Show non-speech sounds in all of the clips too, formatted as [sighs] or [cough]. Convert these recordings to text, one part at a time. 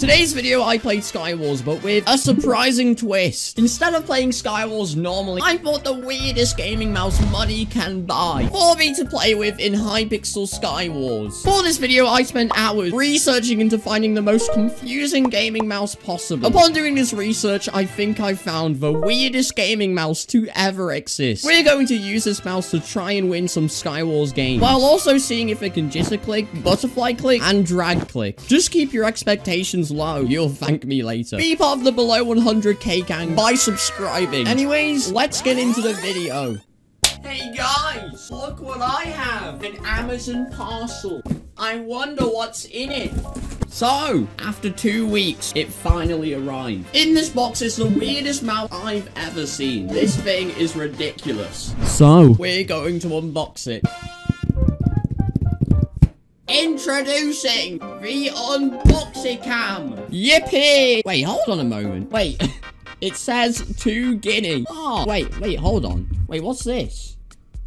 Today's video, I played Skywars, but with a surprising twist. Instead of playing Skywars normally, I bought the weirdest gaming mouse money can buy for me to play with in Hypixel Skywars. For this video, I spent hours researching into finding the most confusing gaming mouse possible. Upon doing this research, I think I found the weirdest gaming mouse to ever exist. We're going to use this mouse to try and win some Skywars games, while also seeing if it can jitter click, butterfly click, and drag click. Just keep your expectations low. You'll thank me later. Be part of the below 100k gang by subscribing. Anyways, let's get into the video. Hey guys, look what I have. An Amazon parcel. I wonder what's in it. So, after two weeks, it finally arrived. In this box is the weirdest mouse I've ever seen. This thing is ridiculous. So, we're going to unbox it. Introducing the unboxing cam. Yippee! Wait, hold on a moment. Wait, [laughs] it says two Guiny. Oh, wait, wait, hold on. Wait, what's this?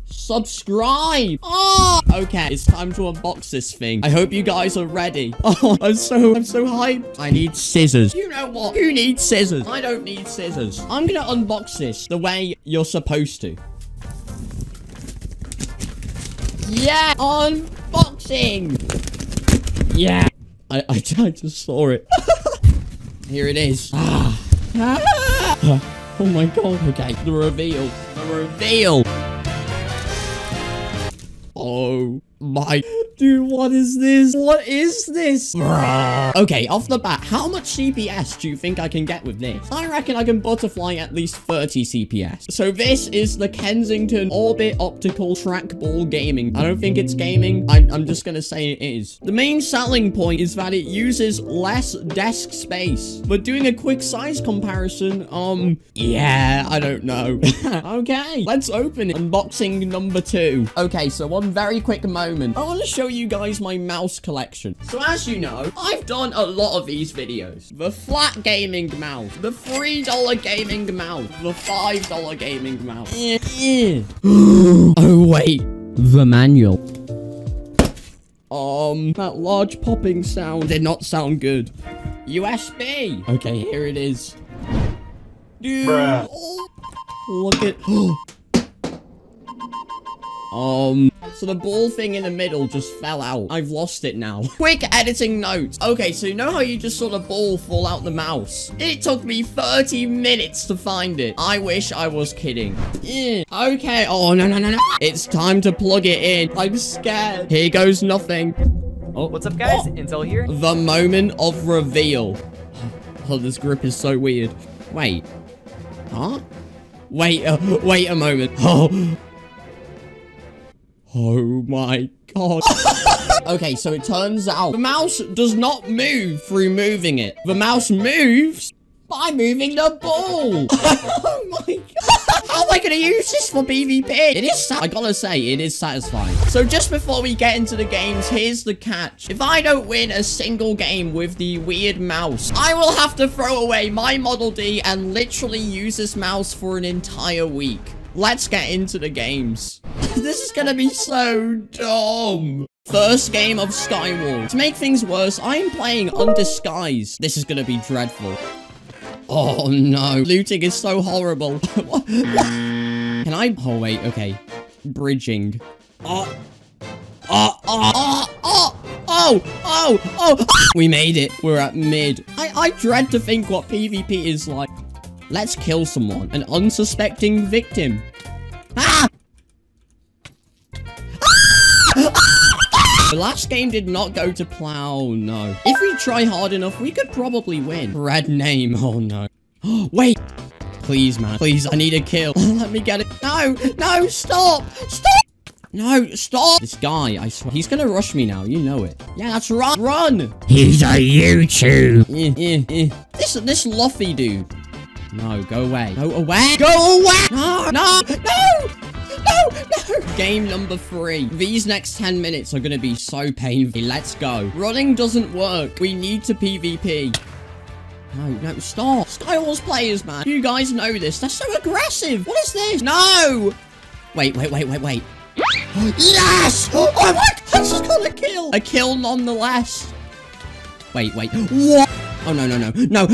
Subscribe. Oh, okay. It's time to unbox this thing. I hope you guys are ready. [laughs] Oh, I'm so, I'm so hyped. I need scissors. You know what? Who needs scissors? I don't need scissors. I'm gonna unbox this the way you're supposed to. Yeah, unboxing. Yeah. I, I, [laughs] I just saw it. [laughs] Here it is. Ah. Ah. Oh my god. Okay, the reveal. The reveal. My... Dude, what is this? What is this? okay, off the bat, how much CPS do you think I can get with this? I reckon I can butterfly at least 30 CPS. So this is the Kensington Orbit Optical Trackball Gaming. I don't think it's gaming. I I'm just gonna say it is. The main selling point is that it uses less desk space. But doing a quick size comparison, um, yeah, I don't know. [laughs] okay, let's open it. Unboxing number two. Okay, so one very quick moment. I want to show you guys my mouse collection. So as you know, I've done a lot of these videos. The flat gaming mouse, the $3 gaming mouse, the $5 gaming mouse. [gasps] oh wait, the manual. Um, that large popping sound did not sound good. USB. Okay, here it is. Dude. Oh, look at. [gasps] Um, so the ball thing in the middle just fell out. I've lost it now. [laughs] Quick editing note. Okay, so you know how you just saw the ball fall out the mouse? It took me 30 minutes to find it. I wish I was kidding. Yeah. Okay. Oh, no, no, no, no. It's time to plug it in. I'm scared. Here goes nothing. Oh, what's up, guys? [gasps] Intel here. The moment of reveal. [sighs] Oh, this grip is so weird. Wait. Huh? Wait, uh, wait a moment. [gasps] Oh. Oh my god. okay, so it turns out the mouse does not move through moving it. The mouse moves by moving the ball. [laughs] oh my god. How am I going to use this for PvP? It is, I gotta say, it is satisfying. So just before we get into the games, here's the catch. If I don't win a single game with the weird mouse, I will have to throw away my Model D and literally use this mouse for an entire week. Let's get into the games. [laughs] this is gonna be so dumb. First game of Skywars. To make things worse, I am playing Undisguised. This is gonna be dreadful. Oh no, looting is so horrible. [laughs] Can I? Oh wait, okay. Bridging. Ah. Ah, ah, oh. Oh, oh, oh, oh, oh, oh, oh, we made it. We're at mid. I, I dread to think what PvP is like. Let's kill someone. An unsuspecting victim. Ah! The last game did not go to plow, no. If we try hard enough, we could probably win. Red name, [laughs] oh no. [gasps] Wait! Please, man. Please, I need a kill. [laughs] Let me get it. No! No! Stop! Stop! No, stop! This guy, I swear, he's gonna rush me now, you know it. Yeah, that's right. Run! He's a YouTube! Yeah, [laughs] yeah, yeah. This, this Luffy dude. No, go away. Go away. Go away. No, no, no. Game number three. These next 10 minutes are going to be so painful. Let's go. Running doesn't work. We need to PvP. No, no, stop. Skywars players, man. You guys know this. They're so aggressive. What is this? No. Wait, wait, wait, wait, wait. yes! Oh my god, I just got a kill. A kill nonetheless. Wait, wait. What? Oh, no, no, no. No.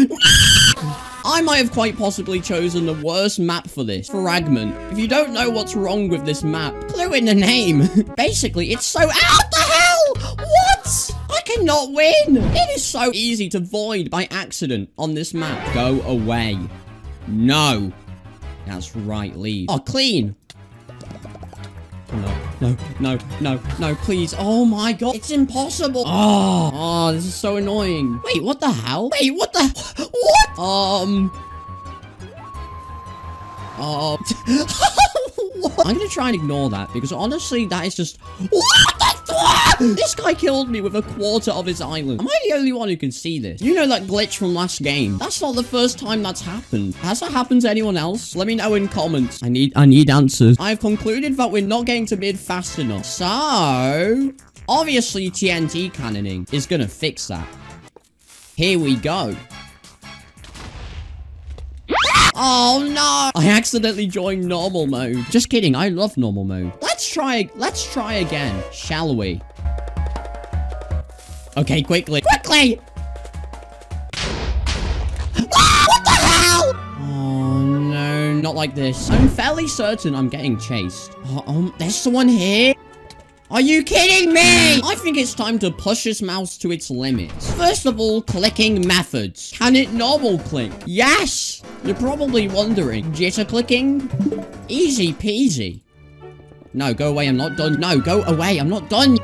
I might have quite possibly chosen the worst map for this. Fragment. If you don't know what's wrong with this map, clue in the name. [laughs] Basically, it's so- Out the hell? What? I cannot win. It is so easy to void by accident on this map. Go away. No. That's right, leave. Oh, clean. No, no, no, no, please. Oh my god, it's impossible. Oh, oh, this is so annoying. Wait, what the hell? Wait, what the? What? Um. [laughs] Oh. I'm gonna try and ignore that because honestly, that is just. What? [laughs] This guy killed me with a quarter of his island. Am I the only one who can see this? You know that glitch from last game? That's not the first time that's happened. Has that happened to anyone else? Let me know in comments. I need, I need answers. I have concluded that we're not getting to mid fast enough. So, obviously TNT cannoning is gonna fix that. Here we go. Oh no! I accidentally joined normal mode. Just kidding, I love normal mode. Let's try, let's try again, shall we? Okay, quickly. Quickly! Ah, what the hell? Oh no, not like this. I'm fairly certain I'm getting chased. Oh, um, there's someone here? Are you kidding me? I think it's time to push this mouse to its limits. First of all, clicking methods. Can it normal click? Yes! You're probably wondering. Jitter clicking? Easy peasy. No, go away, I'm not done. No, go away, I'm not done.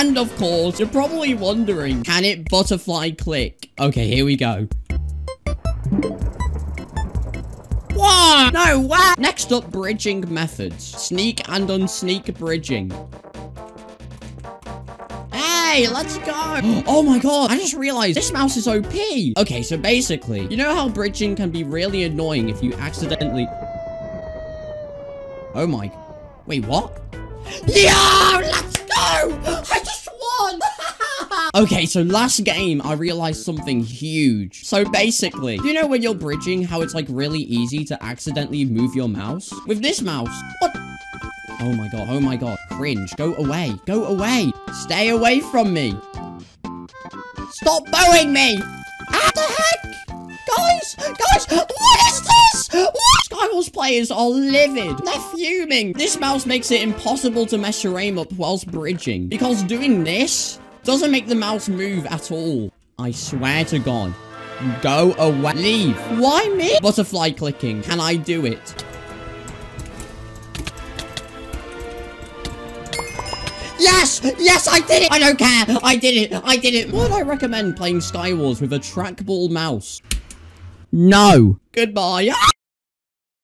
What? And of course, you're probably wondering, can it butterfly click? Okay, here we go. What? No way! Next up, bridging methods. Sneak and unsneak bridging. Hey, let's go. [gasps] Oh my god, I just realized this mouse is OP. Okay, so basically, you know how bridging can be really annoying if you accidentally... Oh my... Wait, what? Yo, let's go! I! Okay, so last game, I realized something huge. So basically, you know when you're bridging, how it's like really easy to accidentally move your mouse? With this mouse, what? Oh my god, oh my god. Cringe, go away, go away. Stay away from me. Stop bowing me! What the heck? Guys, guys, what is this? What? Skywars players are livid. They're fuming. This mouse makes it impossible to mess your aim up whilst bridging. Because doing this doesn't make the mouse move at all. I swear to God. Go away. Leave. Why me? Butterfly clicking. Can I do it? Yes! Yes, I did it! I don't care! I did it! I did it! Would I recommend playing Skywars with a trackball mouse? No. Goodbye.